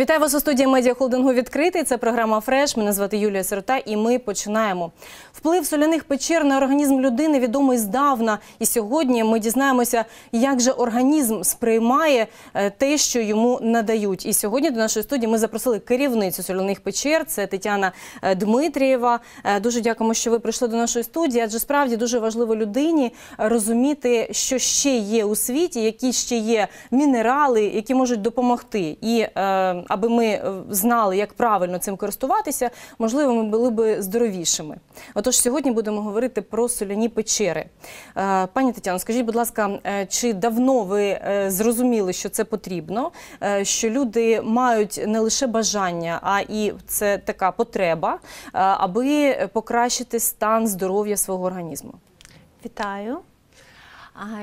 Вітаю вас у студії медіахолдингу відкритий. Це програма Фреш. Мене звати Юлія Сирота, і ми починаємо. Вплив соляних печер на організм людини відомий здавна. І сьогодні ми дізнаємося, як же організм сприймає е, те, що йому надають. І сьогодні до нашої студії ми запросили керівницю соляних печер. Це Тетяна е, Дмитрієва. Е, Дуже дякуємо, що ви прийшли до нашої студії. Адже справді дуже важливо людині розуміти, що ще є у світі, які ще є мінерали, які можуть допомогти. І аби ми е, знали, як правильно цим користуватися, можливо, ми були б здоровішими. Отож, сьогодні будемо говорити про соляні печери. Е, Пані Тетяно, скажіть, будь ласка, е, чи давно ви зрозуміли, що це потрібно, що люди мають не лише бажання, а і це така потреба, аби покращити стан здоров'я свого організму? Вітаю.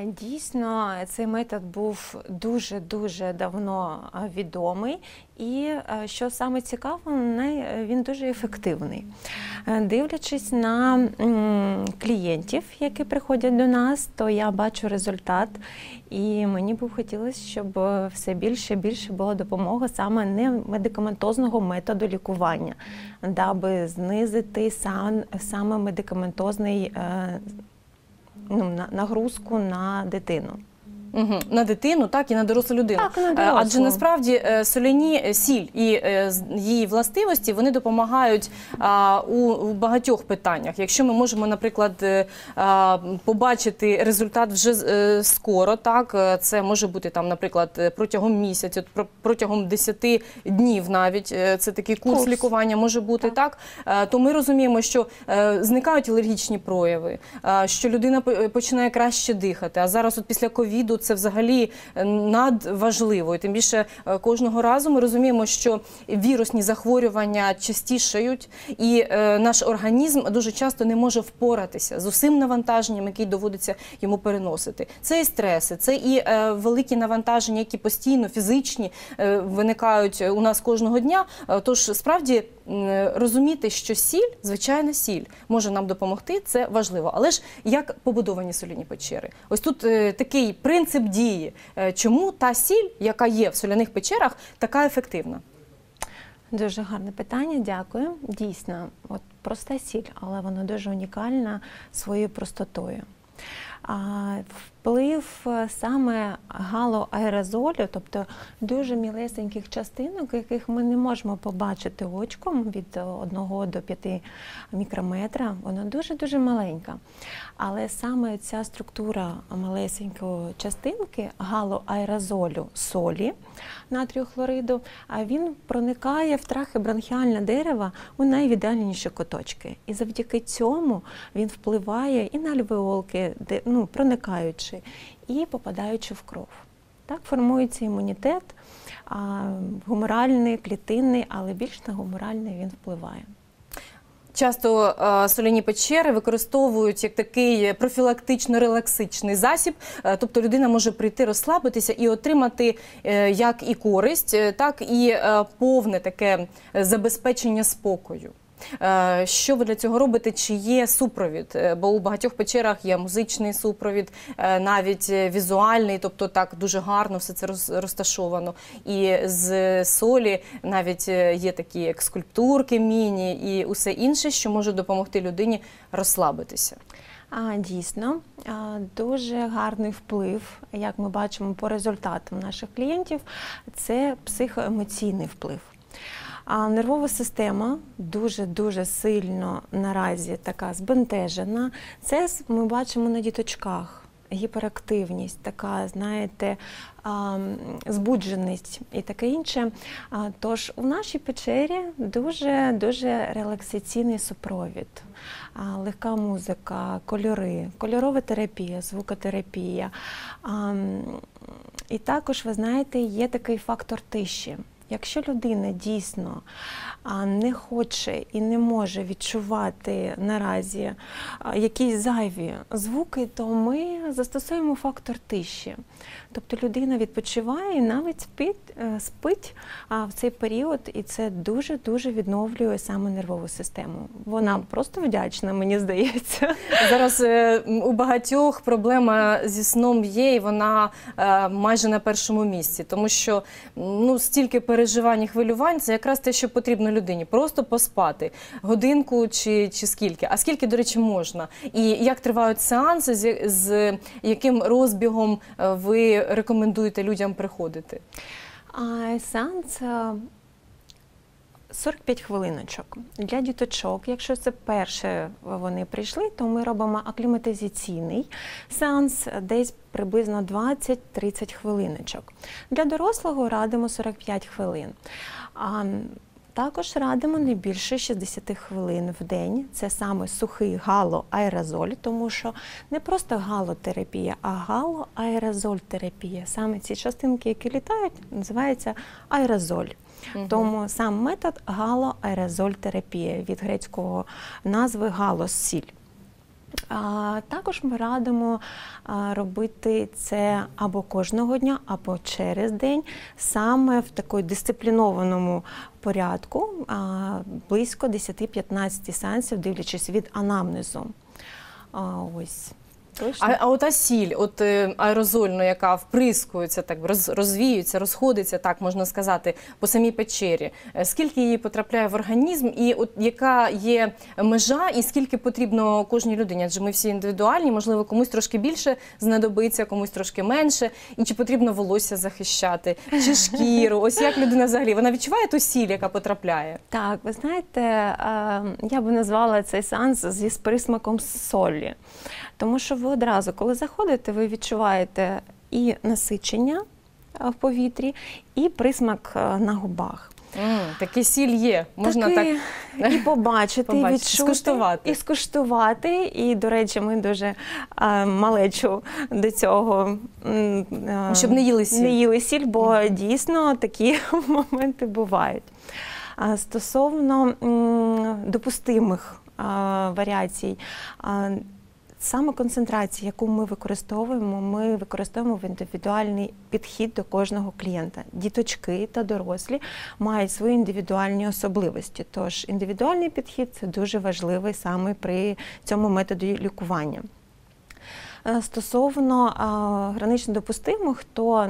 Дійсно, цей метод був дуже дуже давно відомий, і що саме цікаво, він дуже ефективний. Е, Дивлячись на клієнтів, які приходять до нас, то я бачу результат, і мені б хотілося, щоб е, все більше і більше була допомога саме не медикаментозного методу лікування, даби знизити сам, саме медикаментозний. Ну, на- нагрузку на дитину. Угу. На дитину, так і на дорослу людину. Так, на Е, дорослу. Адже насправді е, соляні е, сіль і її властивості вони допомагають у, багатьох питаннях. Якщо ми можемо, наприклад, побачити результат вже скоро, так це може бути там, наприклад, протягом місяця, про- протягом 10 днів, навіть це такий курс, Курс. лікування може бути так. Е, То ми розуміємо, що зникають алергічні прояви, що людина починає краще дихати. А зараз, от після ковіду, це взагалі надважливо. І тим більше е, кожного разу ми розуміємо, що вірусні захворювання частішають, і е, наш організм дуже часто не може впоратися з усім навантаженням, який доводиться йому переносити. Це і стреси, це і е, великі навантаження, які постійно фізичні виникають у нас кожного дня. Тож справді розуміти, що сіль, звичайна сіль, може нам допомогти, це важливо. Але ж як побудовані соляні печери? Ось тут е, такий принцип дії. Е, Чому та сіль, яка є в соляних печерах, така ефективна? Дуже гарне питання, дякую. Дійсно, от проста сіль, але вона дуже унікальна своєю простотою. А, вплив е, саме галоаерозолю, тобто дуже мілесеньких частинок, яких ми не можемо побачити очком від 1 до 5 мікрометра, вона дуже-дуже маленька. Але саме ця структура малесенької частинки галоаерозолю солі натрію хлориду, він проникає в трахебронхіальне дерево у найвіддаленіші куточки. І завдяки цьому він впливає і на альвеолки, де, ну, проникаючи, і попадаючи в кров. Так формується імунітет, а, гуморальний, клітинний, але більш на гуморальний він впливає. Часто соляні печери використовують як такий профілактично-релаксичний засіб, Е, тобто людина може прийти розслабитися і отримати е, як і користь, е, так і повне таке забезпечення спокою. Е, Що ви для цього робите? Чи є супровід? Е, Бо у багатьох печерах є музичний супровід, е, навіть візуальний, тобто так дуже гарно все це розташовано. І з солі навіть є такі як скульптурки, міні і усе інше, що може допомогти людині розслабитися. А, дійсно, дуже гарний вплив, як ми бачимо по результатам наших клієнтів, це психоемоційний вплив. А нервова система дуже дуже сильно наразі така збентежена. Це ми бачимо на діточках. Гіперактивність, така, знаєте, збудженість і таке інше. Тож у нашій печері дуже дуже релаксаційний супровід, легка музика, кольори, кольорова терапія, звукотерапія. І також, ви знаєте, є такий фактор тиші. Якщо людина дійсно не хоче і не може відчувати наразі якісь зайві звуки, то ми застосуємо фактор тиші. Тобто людина відпочиває і навіть спить, е, спить в цей період, і це дуже дуже відновлює саме нервову систему. Вона просто вдячна, мені здається. Зараз е, у багатьох проблема зі сном є, і вона е, майже на першому місці, тому що ну стільки переживань, хвилювань це якраз те, що потрібно людині. Просто поспати годинку чи, чи скільки. А скільки, до речі, можна? І як тривають сеанси, з, з яким розбігом е, ви рекомендуєте людям приходити? А сеанс е, 45 хвилиночок. Для діточок, якщо це перше вони прийшли, то ми робимо акліматизаційний сеанс десь приблизно 20-30 хвилиночок. Для дорослого радимо 45 хвилин. А також радимо не більше 60 хвилин в день. Це саме сухий галоаерозоль, тому що не просто галотерапія, а галоаерозоль-терапія. Саме ці частинки, які літають, називаються аерозоль. Тому сам метод галоаерозоль-терапія від грецького назви галос-сіль. А, також ми радимо а, робити це або кожного дня, або через день, саме в такій дисциплінованому порядку, а, близько 10-15 сеансів, дивлячись від анамнезу. А, ось. Точно. А, а ота сіль, от е, аерозольна, яка вприскується, так роз, розвіюється, розходиться, так можна сказати, по самій печері. е, Скільки її потрапляє в організм, і от яка є межа, і скільки потрібно кожній людині? Адже ми всі індивідуальні, можливо, комусь трошки більше знадобиться, комусь трошки менше. І чи потрібно волосся захищати, чи шкіру? Ось як людина взагалі вона відчуває ту сіль, яка потрапляє? Так, ви знаєте, е, я би назвала цей сеанс зі присмаком солі. Тому що ви одразу, коли заходите, ви відчуваєте і насичення е, в повітрі, і присмак е, на губах. М, Такий сіль є. Можна так. Таки і побачити, Побачити, і відчути, скуштувати. і скуштувати. І, до речі, ми дуже е, малечу до цього е, Щоб не їли сіль. Не їли сіль, бо дійсно такі моменти бувають. А стосовно м, допустимих а, варіацій. Саме концентрація, яку ми використовуємо, ми використовуємо в індивідуальний підхід до кожного клієнта. Діточки та дорослі мають свої індивідуальні особливості. Тож індивідуальний підхід це дуже важливий саме при цьому методі лікування. Е, Стосовно гранично допустимих, то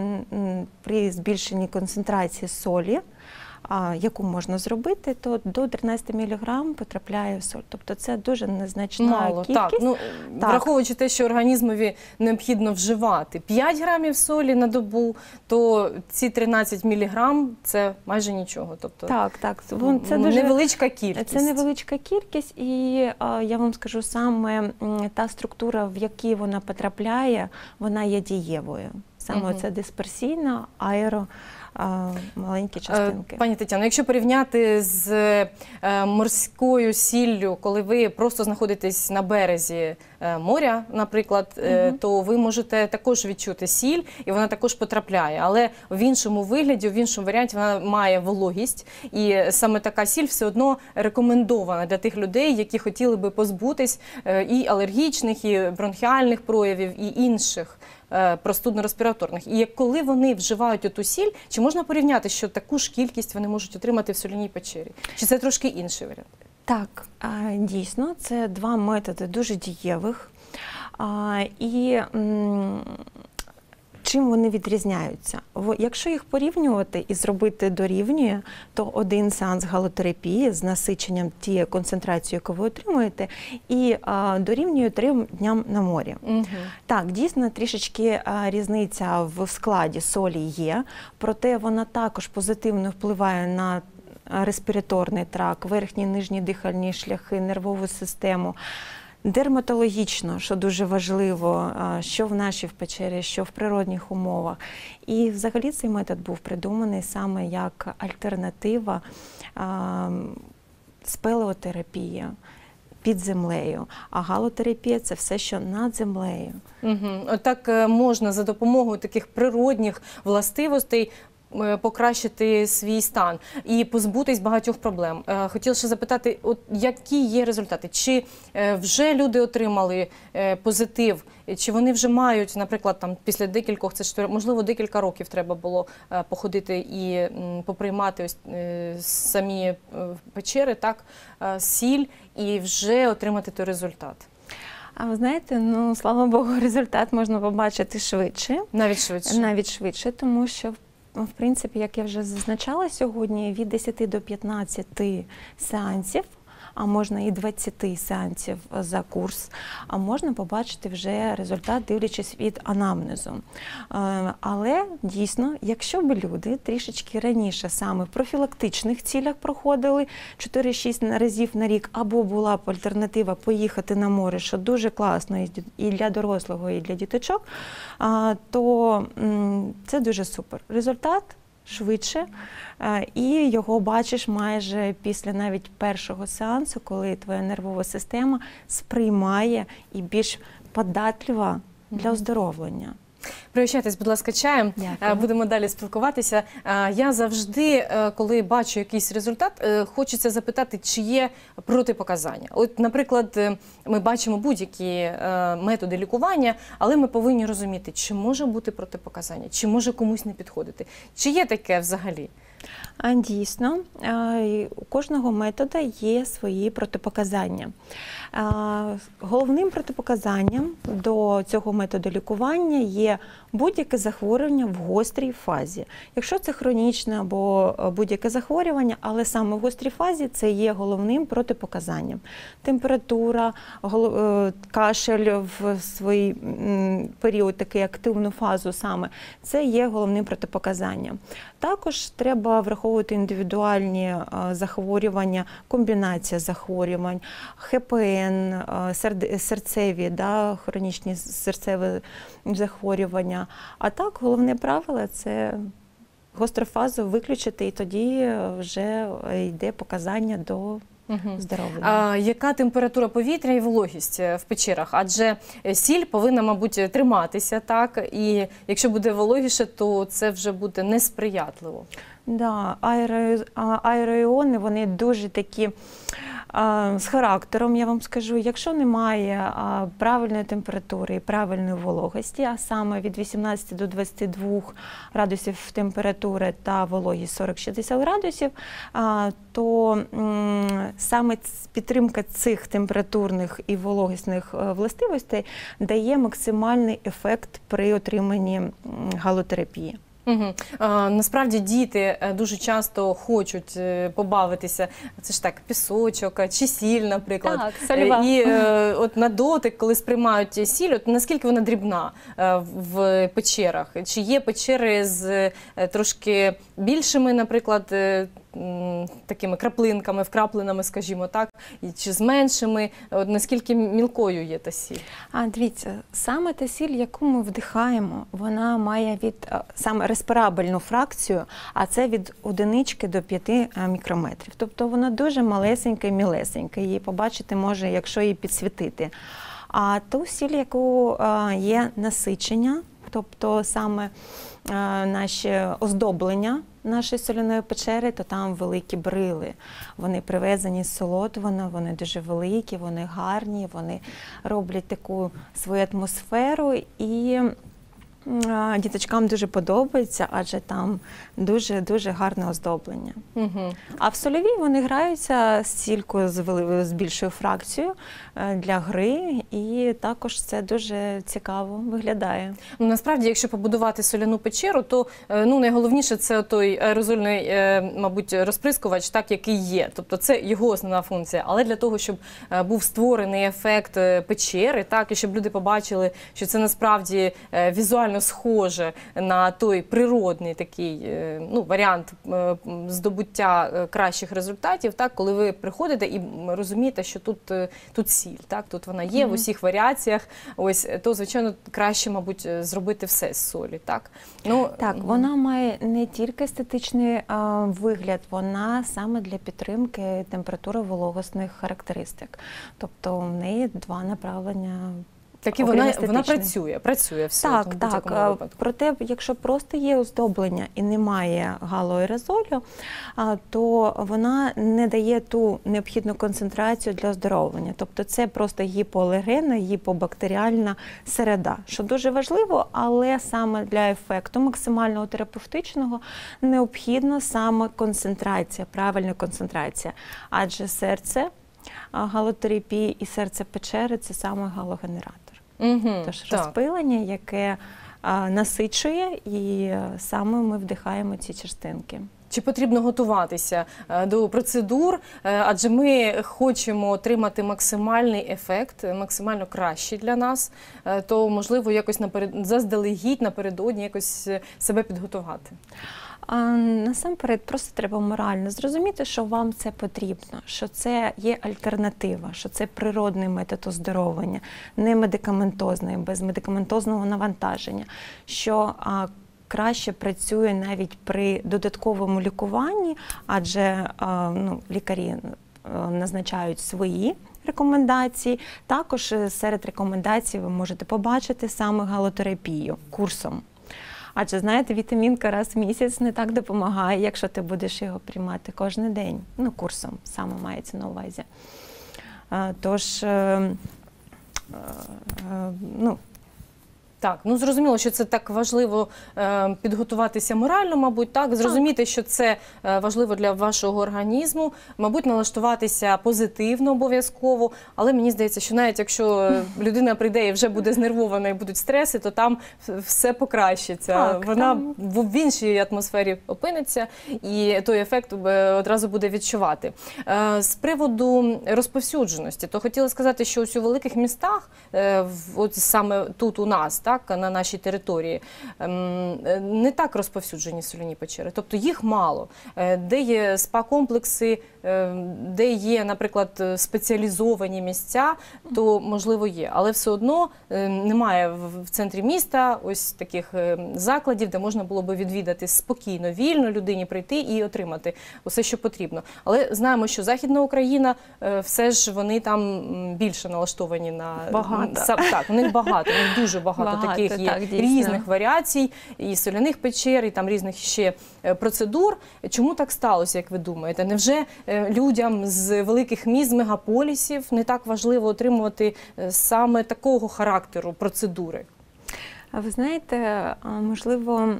при збільшенні концентрації солі, яку можна зробити, то до 13 мг потрапляє соль. Тобто це дуже незначна Мало, кількість. так. Ну, Так. Враховуючи те, що організмові необхідно вживати 5 грамів солі на добу, то ці 13 міліграм – це майже нічого. Тобто так, так. Це дуже невеличка кількість. Це невеличка кількість, і я вам скажу саме та структура, в якій вона потрапляє, вона є дієвою. Саме Мгм. це дисперсійна, аеро, маленькі Е, частинки. Пані Тетяно, якщо порівняти з е, морською сіллю, коли ви просто знаходитесь на березі е, моря, наприклад, Мгм. то ви можете також відчути сіль, і вона також потрапляє. Але в іншому вигляді, в іншому варіанті вона має вологість, і саме така сіль все одно рекомендована для тих людей, які хотіли би позбутись і алергічних, і бронхіальних проявів, і інших. Е, Простудно-респіраторних. І коли вони вживають оту сіль, чи можна порівняти, що таку ж кількість вони можуть отримати в соляній печері? Чи це трошки інший варіант? Так, дійсно, це два методи дуже дієвих. І чим вони відрізняються? Якщо їх порівнювати і зробити дорівнює, то один сеанс галотерапії з насиченням тієї концентрації, яку ви отримуєте, і дорівнює трьом дням на морі. Угу. Так, дійсно трішечки різниця в складі солі є, проте вона також позитивно впливає на респіраторний тракт, верхні нижні дихальні шляхи, нервову систему. Дерматологічно, що дуже важливо, що в нашій в печері, що в природних умовах. І взагалі цей метод був придуманий саме як альтернатива а, спелеотерапії під землею. А галотерапія це все, що над землею. Угу. Отак е, можна за допомогою таких природних властивостей. Е, Покращити свій стан і позбутись багатьох проблем. Е, Хотіла ще запитати, от які є результати? Чи е, вже люди отримали позитив, чи вони вже мають, наприклад, там після декількох, це ж можливо декілька років треба було походити і поприймати ось самі печери, так сіль, і вже отримати той результат, А ви знаєте, ну слава Богу, результат можна побачити швидше, навіть швидше. навіть швидше, тому що в принципі, як я вже зазначала сьогодні, від 10 до 15 сеансів. А можна і 20 сеансів за курс, а можна побачити вже результат, дивлячись від анамнезу. Е, Але дійсно, якщо б люди трішечки раніше саме в профілактичних цілях проходили 4-6 разів на рік, або була б альтернатива поїхати на море, що дуже класно і для дорослого, і для діточок, то це дуже супер. Результат швидше, е, і його бачиш майже після навіть першого сеансу, коли твоя нервова система сприймає і більш податлива для оздоровлення. Пригощайтесь, будь ласка, чаєм. Дякую. Е, Будемо далі спілкуватися. Е, Я завжди, е, коли бачу якийсь результат, хочеться запитати, чи є протипоказання. От, наприклад, ми бачимо будь-які методи лікування, але ми повинні розуміти, чи може бути протипоказання, чи може комусь не підходити. Чи є таке взагалі? Дійсно, у кожного метода є свої протипоказання. Головним протипоказанням до цього методу лікування є будь-яке захворювання в гострій фазі. Якщо це хронічне або е, будь-яке захворювання, але саме в гострій фазі це є головним протипоказанням. Температура, е, кашель в свій період, такий активну фазу саме, це є головним протипоказанням. Також треба враховувати індивідуальні е, захворювання, комбінація захворювань, ХПН, е, серцеві, да, хронічні серцеві захворювання. А так, головне правило це гостру фазу виключити, і тоді вже е, йде показання до Угу. А, яка температура повітря і вологість в печерах? Адже сіль повинна, мабуть, триматися так, і якщо буде вологіше, то це вже буде несприятливо. Да, аеро, аероіони вони дуже такі з характером, я вам скажу. Якщо немає правильної температури і правильної вологості, а саме від 18 до 22 градусів температури та вологість 40-60 градусів, то саме підтримка цих температурних і вологісних е, властивостей дає максимальний ефект при отриманні галотерапії. Угу. А, насправді діти е, дуже часто хочуть е, побавитися. Це ж так, пісочок е, чи сіль, наприклад. Так, сольова. Е, І е, от на дотик, коли сприймають сіль, от наскільки вона дрібна е, в печерах? Чи є печери з е, трошки більшими, наприклад, такими краплинками, вкрапленими, скажімо так, чи з меншими? Наскільки мілкою є та сіль? А дивіться, саме та сіль, яку ми вдихаємо, вона має від е, саме респирабельну фракцію, а це від одинички до 5 е, мікрометрів. Тобто вона дуже малесенька і мілесенька. Її побачити може, якщо її підсвітити. А ту сіль, яку е, є насичення, тобто саме наші оздоблення нашої соляної печери, то там великі брили. Вони привезені з Солотвина, вони дуже великі, вони гарні, вони роблять таку свою атмосферу і. Діточкам дуже подобається, адже там дуже дуже гарне оздоблення. Угу. А в сольовій вони граються з сількою з, більшою фракцією е, для гри, і також це дуже цікаво виглядає. Ну, насправді, якщо побудувати соляну печеру, то е, ну найголовніше це той аерозольний, е, мабуть, розприскувач, так який є. Тобто це його основна функція. Але для того, щоб був створений ефект печери, так і щоб люди побачили, що це насправді е, візуально схоже на той природний такий е, ну, варіант е, здобуття е, кращих результатів, так коли ви приходите і розумієте, що тут, тут сіль, так тут вона є в усіх варіаціях. Ось то звичайно краще, мабуть, зробити все з солі. Так ну Так, вона має не тільки естетичний а, вигляд, вона саме для підтримки температури вологосних характеристик. Тобто в неї два направлення. Так і вона, вона працює, працює все Так, в так. випадку. Проте, якщо просто є оздоблення і немає галоаерозолю, то вона не дає ту необхідну концентрацію для оздоровлення. Тобто це просто гіпоалергенна, гіпобактеріальна середа, що дуже важливо, але саме для ефекту максимального терапевтичного необхідна саме концентрація, правильна концентрація. Адже серце галотерапії і серце печери це саме галогенератор. Угу, Тож так. розпилення, яке а, насичує, і е, саме ми вдихаємо ці частинки. Чи потрібно готуватися е, до процедур? Е, Адже ми хочемо отримати максимальний ефект, максимально кращий для нас, то можливо якось наперед заздалегідь напередодні якось себе підготувати. Насамперед просто треба морально зрозуміти, що вам це потрібно, що це є альтернатива, що це природний метод оздоровлення, не медикаментозний, без медикаментозного навантаження. що а, Краще працює навіть при додатковому лікуванні, адже ну, лікарі е, назначають свої рекомендації. Також е, серед рекомендацій ви можете побачити саме галотерапію курсом. Адже знаєте, вітамінка раз в місяць не так допомагає, якщо ти будеш його приймати кожен день. Ну, курсом саме мається на увазі. Тож, е, е, е, ну, Так, ну зрозуміло, що це так важливо е, підготуватися морально, мабуть, так зрозуміти, що це е, важливо для вашого організму, мабуть, налаштуватися позитивно обов'язково. Але мені здається, що навіть якщо е, людина прийде і вже буде знервована і будуть стреси, то там все покращиться. Так, Вона там- в іншій атмосфері опиниться, і той ефект е, одразу буде відчувати. Е, З приводу розповсюдженості, то хотіла сказати, що ось у великих містах, е, от саме тут у нас, так на нашій території, ем, е, не так розповсюджені соляні печери, тобто їх мало. Е, Де є спа-комплекси, е, де є, наприклад, е, спеціалізовані місця, то можливо є, але все одно е, немає в центрі міста ось таких е, закладів, де можна було би відвідати спокійно, вільно людині прийти і отримати усе, що потрібно. Але знаємо, що Західна Україна е, все ж вони там більше налаштовані на Багато. Так, у них багато, у них дуже багато, Багато, таких є так, різних варіацій, і соляних печер, і там різних ще е, процедур. Чому так сталося, як ви думаєте? Невже е, людям з великих міст, мегаполісів не так важливо отримувати е, саме такого характеру процедури? А ви знаєте, можливо,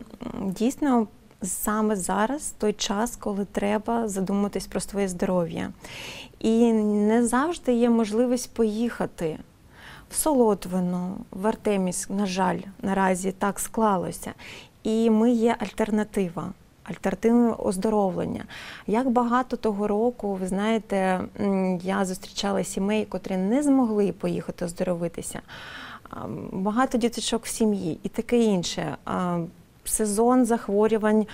дійсно саме зараз той час, коли треба задуматись про своє здоров'я. І не завжди є можливість поїхати в Солотвину, в Артемівськ, на жаль, наразі так склалося. І ми є альтернатива. Альтернативне оздоровлення. Як багато того року, ви знаєте, я зустрічала сімей, котрі не змогли поїхати оздоровитися. Багато діточок в сім'ї і таке інше. Сезон захворювань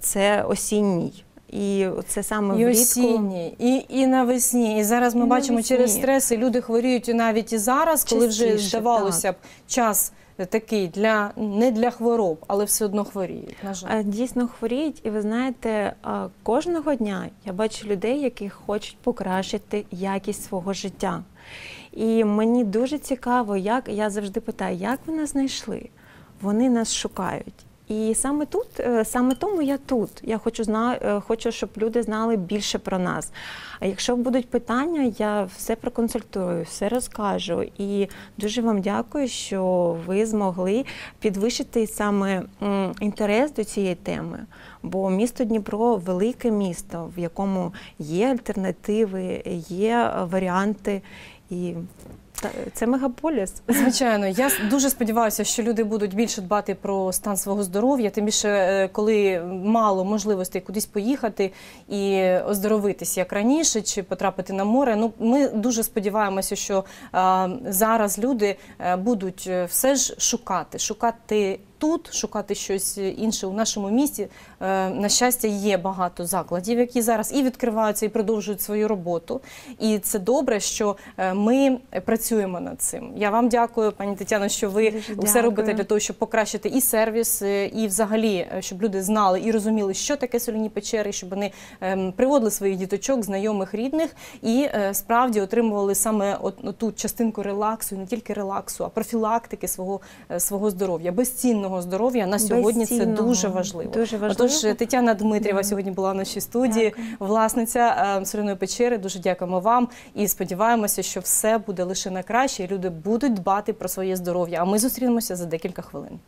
це осінній. І це саме І влітку. осінні, і, і навесні. І зараз ми І бачимо навесні. через стреси люди хворіють навіть і зараз, коли вже здавалося б час такий для не для хвороб, але все одно хворіють. На жаль. Е, Дійсно хворіють, і ви знаєте, е, кожного дня я бачу людей, які хочуть покращити якість свого життя. І мені дуже цікаво, як я завжди питаю, як ви нас знайшли? Вони нас шукають. І саме тут, е, саме тому я тут. Я хочу зна, е, хочу, щоб люди знали більше про нас. А якщо будуть питання, я все проконсультую, все розкажу. І дуже вам дякую, що ви змогли підвищити саме інтерес до цієї теми. Бо місто Дніпро велике місто, в якому є альтернативи, є варіанти. І це мегаполіс. Звичайно, я дуже сподіваюся, що люди будуть більше дбати про стан свого здоров'я, тим більше е, коли мало можливостей кудись поїхати і оздоровитися як раніше, чи потрапити на море. Ну ми дуже сподіваємося, що а, зараз люди е, будуть е, все ж шукати, шукати. Тут шукати щось інше у нашому місті. Е, На щастя, є багато закладів, які зараз і відкриваються, і продовжують свою роботу. І це добре, що е, ми працюємо над цим. Я вам дякую, пані Тетяно, що ви Дуже все робите для того, щоб покращити і сервіс, е, і взагалі, щоб люди знали і розуміли, що таке соляні печери, щоб вони ем, приводили своїх діточок, знайомих, рідних, і справді отримували саме от, ту частинку релаксу, не тільки релаксу, а профілактики свого, свого здоров'я, безцінного здоров'я на сьогодні це дуже важливо. Дуже важливо. Отож, Тетяна Дмитрієва сьогодні була в нашій студії, Дякую. власниця е, соляної печери. Дуже дякуємо вам і сподіваємося, що все буде лише на краще, і люди будуть дбати про своє здоров'я. А ми зустрінемося за декілька хвилин.